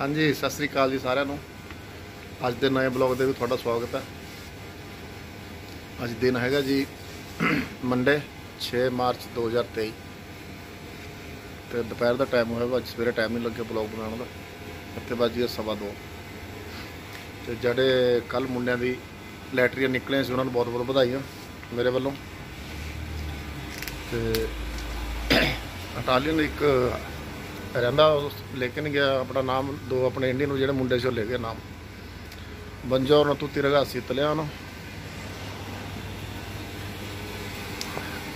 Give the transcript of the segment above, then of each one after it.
ਹਾਂਜੀ, ਸਤਿ ਸ੍ਰੀ ਅਕਾਲ ਜੀ ਸਾਰਿਆਂ ਨੂੰ। ਅੱਜ ਦੇ ਨਵੇਂ ਬਲੌਗ ਦੇ ਵਿੱਚ ਤੁਹਾਡਾ ਸਵਾਗਤ ਹੈ। ਅੱਜ ਦਿਨ ਹੈਗਾ ਜੀ ਮੰਡੇ 6 ਮਾਰਚ 2023 ਤੇ ਦੁਪਹਿਰ ਦਾ ਟਾਈਮ ਹੋਇਆ ਅੱਜ ਸਵੇਰੇ ਟਾਈਮ ਨਹੀਂ ਲੱਗਿਆ ਬਲੌਗ ਬਣਾਉਣ ਦਾ। ਇੱਥੇ ਵੱਜ ਸਵਾ ਦੋ। ਤੇ ਜਿਹੜੇ ਕੱਲ ਮੁੰਡਿਆਂ ਦੀ ਲੈਟਰੀਆਂ ਨਿਕਲੀਆਂ ਸੀ, ਉਹਨਾਂ ਨੂੰ ਬਹੁਤ ਬਹੁਤ ਵਧਾਈਆਂ ਮੇਰੇ ਵੱਲੋਂ। ਤੇ ਇਟਾਲੀਅਨ ਇੱਕ ਰਹਿੰਦਾ ਉਸ ਲੈ ਕੇ ਨਹੀਂ ਗਿਆ ਆਪਣਾ ਨਾਮ, ਦੋ ਆਪਣੇ ਇੰਡੀਅਨ ਨੂੰ ਜਿਹੜੇ ਮੁੰਡੇ ਸੀ ਉਹ ਲੈ ਗਏ ਨਾਮ। ਬੰਜੋਰ ਨੂੰ tutti ragazzi italiano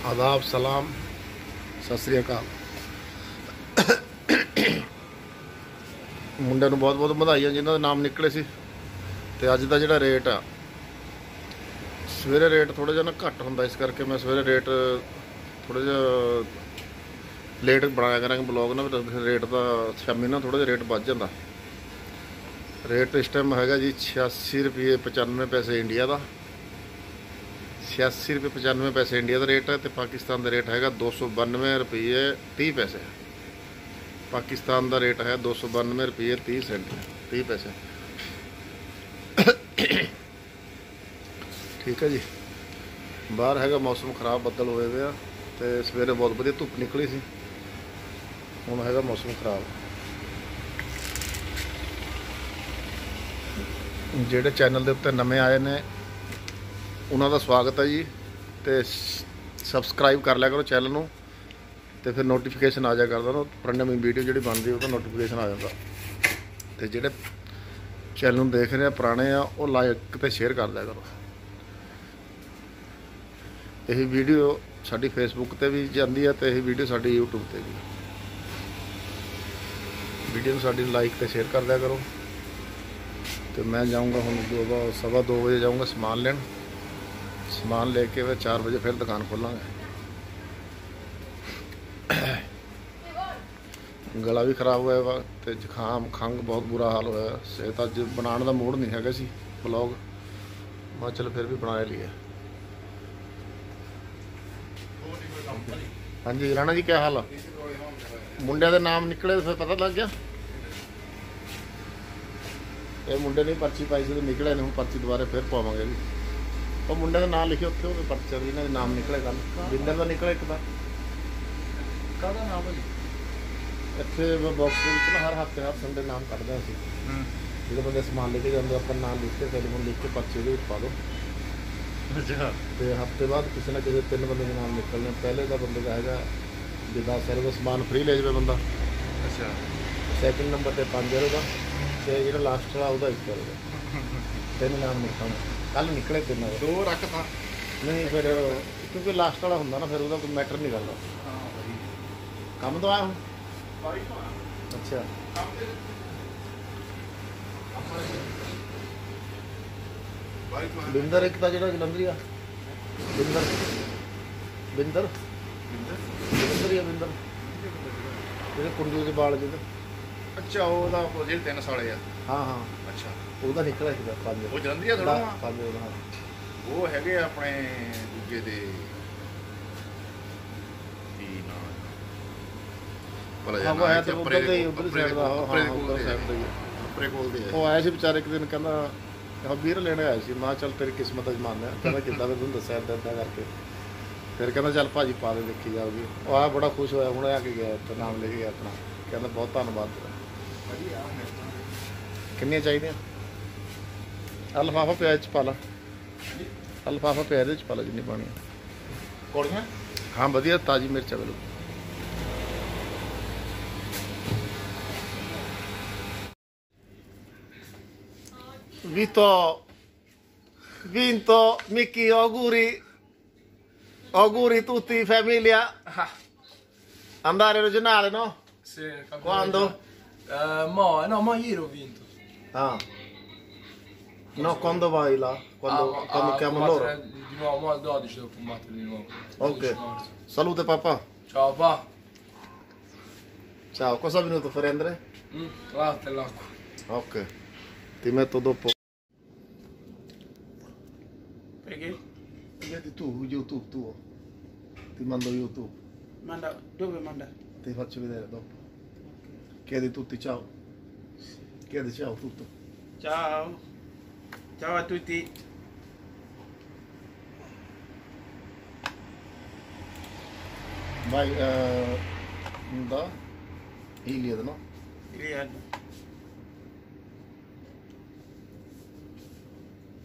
ਆਦਾਬ, ਸਲਾਮ, ਸਤਿ ਸ੍ਰੀ ਅਕਾਲ। ਮੁੰਡਿਆਂ ਨੂੰ ਬਹੁਤ ਬਹੁਤ ਵਧਾਈਆਂ ਜਿਨ੍ਹਾਂ ਦੇ ਨਾਮ ਨਿਕਲੇ ਸੀ। ਤੇ ਅੱਜ ਦਾ ਜਿਹੜਾ ਰੇਟ ਆ, ਸਵੇਰੇ ਰੇਟ ਥੋੜਾ ਜਿਹਾ ਨਾ ਘੱਟ ਹੁੰਦਾ ਇਸ ਕਰਕੇ ਮੈਂ ਸਵੇਰੇ ਰੇਟ ਥੋੜਾ ਜਿਹਾ ਲੇਟ ਬਣਾਇਆ ਕਰਾਂਗੇ ਬਲੌਗ ਨਾ, ਫਿਰ ਰੇਟ ਦਾ ਸ਼ਾਮੀ ਨਾ ਥੋੜਾ ਜਿਹਾ ਰੇਟ ਵੱਧ ਜਾਂਦਾ। ਰੇਟ ਇਸ ਟਾਈਮ ਹੈਗਾ ਜੀ 86 ਰੁਪਏ 95 ਪੈਸੇ ਇੰਡੀਆ ਦਾ। 86 ਰੁਪਏ 95 ਪੈਸੇ ਇੰਡੀਆ ਦਾ ਰੇਟ ਹੈ ਤੇ ਪਾਕਿਸਤਾਨ ਦਾ ਰੇਟ ਹੈਗਾ 292 ਰੁਪਏ 30 ਪੈਸੇ। ਪਾਕਿਸਤਾਨ ਦਾ ਰੇਟ ਹੈ 292 ਰੁਪਏ 30 ਸੈਂਟ 30 ਪੈਸੇ। ਠੀਕ ਹੈ ਜੀ। ਬਾਹਰ ਹੈਗਾ ਮੌਸਮ ਖਰਾਬ ਬੱਦਲ ਹੋਏ ਹੋਏ ਆ ਤੇ ਸਵੇਰੇ ਬਹੁਤ ਵਧੀਆ ਧੁੱਪ ਨਿਕਲੀ ਸੀ। ਹੁਣ ਹੈਗਾ ਮੌਸਮ ਖਰਾਬ। ਜਿਹੜੇ ਚੈਨਲ ਦੇ ਉੱਤੇ ਨਵੇਂ ਆਏ ਨੇ, ਉਹਨਾਂ ਦਾ ਸਵਾਗਤ ਹੈ ਜੀ। ਤੇ ਸਬਸਕ੍ਰਾਈਬ ਕਰ ਲਿਆ ਕਰੋ ਚੈਨਲ ਨੂੰ, ਤੇ ਫਿਰ ਨੋਟੀਫਿਕੇਸ਼ਨ ਆ ਜਾ ਕਰਦਾ ਨਾ ਪਰ ਨਵੀਂ ਵੀਡੀਓ ਜਿਹੜੀ ਬਣਦੀ ਉਹਦਾ ਨੋਟੀਫਿਕੇਸ਼ਨ ਆ ਜਾਂਦਾ। ਤੇ ਜਿਹੜੇ ਚੈਨਲ ਨੂੰ ਦੇਖ ਰਹੇ ਆ, ਪੁਰਾਣੇ ਆ, ਉਹ ਲਾਈਕ ਤੇ ਸ਼ੇਅਰ ਕਰ ਦਿਆ ਕਰੋ। ਇਹ ਵੀਡੀਓ ਸਾਡੀ ਫੇਸਬੁੱਕ ਤੇ ਵੀ ਜਾਂਦੀ ਹੈ ਤੇ ਇਹ ਵੀਡੀਓ ਸਾਡੀ YouTube ਤੇ ਵੀ। ਵੀਡੀਓ ਨੂੰ ਸਾਡੀ ਲਾਈਕ ਤੇ ਸ਼ੇਅਰ ਕਰ ਦਿਆ ਕਰੋ। ਤੇ ਮੈਂ ਜਾਊਂਗਾ ਹੁਣ ਦੋ ਸਵਾ ਦੋ ਵਜੇ ਜਾਊਂਗਾ ਸਮਾਨ ਲੈਣ। ਸਮਾਨ ਲੈ ਕੇ ਫਿਰ 4 ਵਜੇ ਫਿਰ ਦੁਕਾਨ ਖੋਲਾਂਗੇ। ਗਲਾ ਵੀ ਖਰਾਬ ਹੋਇਆ ਵਾ ਤੇ ਜ਼ੁਕਾਮ ਖੰਗ ਬਹੁਤ ਬੁਰਾ ਹਾਲ ਹੋਇਆ। ਸਿਹਤ ਅੱਜ ਬਣਾਉਣ ਦਾ ਮੂਡ ਨਹੀਂ ਹੈਗਾ ਸੀ ਬਲੌਗ ਮੈਂ ਚਲ ਫਿਰ ਵੀ ਬਣਾ ਲਈਏ। ਹਾਂਜੀ, ਰਾਣਾ ਜੀ ਕੀ ਹਾਲ ਆ? ਮੁੰਡਿਆਂ ਦੇ ਨਾਮ ਨਿਕਲੇ ਫਿਰ ਪਤਾ ਲੱਗ ਗਿਆ। ਇਹ ਮੁੰਡੇ ਨੇ ਪਰਚੀ ਪਾਈ ਸੀ ਤੇ ਨਿਕਲੇ ਨੇ ਹੁਣ ਪਰਚੀ ਦੁਬਾਰਾ ਫਿਰ ਪਾਵਾਂਗੇ ਜੀ। ਉਹ ਮੁੰਡੇ ਦਾ ਨਾਮ ਲਿਖਿਓ ਉੱਥੇ ਉਹਦੇ ਪਰਚੀ ਦੇ ਇਹਨਾਂ ਦੇ ਨਾਮ ਨਿਕਲੇ ਕੱਲ ਬਿੰਦਰ ਦਾ ਨਿਕਲੇ ਇੱਕ ਤਾਂ। ਕਾਹਦਾ ਨਾਮ ਹੈ ਜੀ? ਇੱਥੇ ਬਾਕਸ ਦੇ ਵਿੱਚ ਨਾ ਹਰ ਹਫ਼ਤੇ ਹਰ ਸੰਡੇ ਨਾਮ ਕੱਢਦੇ ਸੀ। ਜਿਹੜੇ ਬੰਦੇ ਸਮਾਨ ਲੈ ਕੇ ਜਾਂਦੇ ਆਪਣਾ ਨਾਮ ਲਿਖ ਕੇ ਟੈਲੀਫੋਨ ਲਿਖ ਕੇ ਪਰਚੀ ਉਹਦੇ ਵਿੱਚ ਪਾ ਦਿਓ ਅੱਛਾ। ਤੇ ਹਫ਼ਤੇ ਬਾਅਦ ਕਿਸੇ ਨਾ ਕਿਸੇ ਤਿੰਨ ਬੰਦੇ ਦੇ ਨਾਮ ਨਿਕਲਣੇ ਪਹਿਲੇ ਦਾ ਬੰਦੇ ਦਾ ਹੈਗਾ ਜਿੱਦਾਂ ਸਰਵਿਸ ਸਮਾਨ ਫ੍ਰੀ ਲੈ ਜਾਵੇ ਬੰਦਾ। ਅੱਛਾ। ਸੈਕਿੰਡ ਨੰਬਰ ਤੇ 5000 ਦਾ। ਤੇ ਜਿਹੜਾ ਲਾਸਟ ਵਾਲਾ ਉਹਦਾ 1000 ਦਾ ਤਿੰਨ ਨਾਮ ਨਿਕਲਣੇ ਕੱਲ ਨਿਕਲੇ ਤਿੰਨਾਂ ਦੇ ਦੋ ਰੱਖਤਾ ਨਹੀਂ ਫਿਰ ਕਿਉਂਕਿ ਲਾਸਟ ਵਾਲਾ ਹੁੰਦਾ ਨਾ ਫਿਰ ਉਹਦਾ ਕੋਈ ਮੈਟਰ ਨਹੀਂ ਕਰਦਾ। ਹਾਂ ਕੰਮ ਤੋਂ ਆਇਆ ਤੋਂ ਅੱਛਾ। ਬਿੰਦਰ ਇੱਕ ਤਾਂ ਜਿਹੜਾ ਜਲੰਧਰੀ ਆ। ਬਿੰਦਰ। ਬਿੰਦਰ। ਬਿੰਦਰ? ਬਿੰਦਰ ਜਿਹੜੇ ਕੁੰਡੂ ਦੇ ਬਾਲ ਜਿਹਦੇ। ਅੱਛਾ ਉਹਦਾ ਉਹ ਜਿਹੜੇ ਤਿੰਨ ਸਾਲੇ ਆ। ਹਾਂ ਹਾਂ। ਅੱਛਾ। ਉਹਦਾ ਨਿਕਲਿਆ ਸੀਗਾ ਪੰਜ। ਉਹ ਜਲੰਧਰੀਆ ਥੋੜਾ ਵਾ ਪੰਜ ਉਹਦਾ ਹਾਂ। ਉਹ ਹੈਗੇ ਆ ਆਪਣੇ ਦੂਜੇ ਦੇ। ਕੀ ਨਾਮ ਭਲਾ ਹਾਂ, ਉਹ ਹੈ ਤੇ ਉੱਧਰ ਦੇ ਹੀ, ਉੱਧਰ ਦਾ, ਹਾਂ, ਹਾਂ, ਉੱਧਰ side ਦਾ ਹੀ ਆ। ਉੱਪਰੇ ਕੋਲ ਦੇ ਆ। ਉਹ ਆਇਆ ਸੀ ਵਿਚਾਰੇ ਇੱਕ ਦਿਨ ਕਹਿੰਦਾ ਹਾਂ ਵੀਰ ਲੈਣੇ ਆਇਆ ਸੀ। ਮੈਂ ਚੱਲ ਤੇਰੀ ਕਿਸਮਤ ਅਜਮਾਨਾ ਕਹਿੰਦਾ ਕਿੱਦਾਂ ਮੈਂ ਤੁਹਾਨੂੰ ਦੱਸਿਆ ਏਦਾਂ ਏਦਾਂ ਕਰਕੇ। ਫਿਰ ਕਹਿੰਦਾ ਚੱਲ ਭਾਜੀ ਪਾ ਦੇ ਦੇਖੀ ਜਾਊਗੀ। ਉਹ ਆ ਬੜਾ ਖੁਸ਼ ਹੋਇਆ ਹੁਣ ਆ ਕੇ ਗਿਆ ਤੇ ਨਾਮ ਲੈ ਕੇ ਗਿਆ ਆਪਣਾ। ਕਹਿੰਦਾ ਬਹੁਤ ਧੰਨਵਾਦ ਕਿੰਨੀਆਂ ਚਾਹੀਦੀਆਂ ਆਹ ਲਿਫਾਫਾ ਪਿਆਜ਼ ਚ ਪਾ ਲਾ ਆਹ ਲਿਫਾਫਾ ਪਿਆਜ਼ ਦੇ ਚ ਪਾ ਲਾ ਜਿੰਨੀ ਪਾਣੀ ਆ। ਕੋੜੀਆਂ ਹਾਂ ਵਧੀਆ ਤਾਜੀ ਮਿਰਚ ਆ ਬਿਲਕੁਲ Vito vinto Mickey auguri auguri tutti famiglia andare regionale no? Sì, campionato. Quando? Eh, mo, no, mo ieri ho vinto. Ah. No, quando vai là? Quando, Ah, quando ah, chiamano combattere loro? Di nuovo, mo al 12 devo combattere di nuovo. Ok. 12 marzo. Salute papà. Ciao, pa. Ciao, cosa è venuto a prendere? Mm, latte e l'acqua. Ok. Ti metto dopo. Perché? Vedi tu, YouTube tuo. Ti mando YouTube. Manda, dove manda? Ti faccio vedere dopo. Quer de tutti, ciao. Quer de ciao, tutto. Ciao. Ciao a tutti. Vai, uh, da Ilíada, não? Ilíada.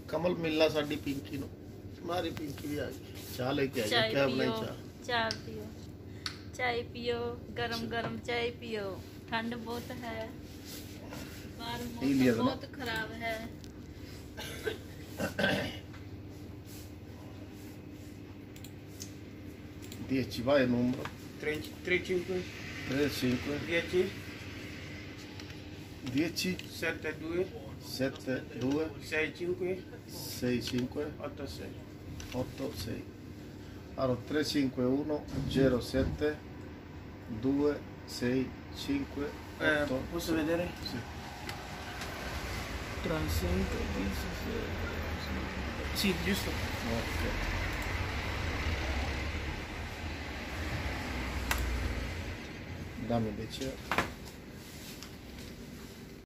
ਕਮਲ ਮਿਲਣਾ ਸਾਡੀ ਪਿੰਕੀ ਨੂੰ ਮਾਰੀ ਪਿੰਕੀ ਵੀ ਆ ਗਈ ਚਾਹ ਲੈ ਕੇ ਆ ਗਈ ਚਾਹ ਪੀਓ ਚਾਹ ਪੀਓ ਚਾਹ ਪੀਓ ਗਰਮ ਗਰਮ ਚਾਹ ਪੀਓ ठंड बहुत है बाहर पी लिया था मौसम ना? बहुत खराब है Dieci, vai il numero. 3, 3 5, 3, 5, 10, 10, 7, 2, 7, 2, 6, 5, 6, 5, 8, 6. 8, 6. Allora, 3, 5, 1, 0, 7, 2, 6, 5, Eh, 8. posso vedere? Sì. Tra 5, 10, Sì, giusto. Ok. Dammi invece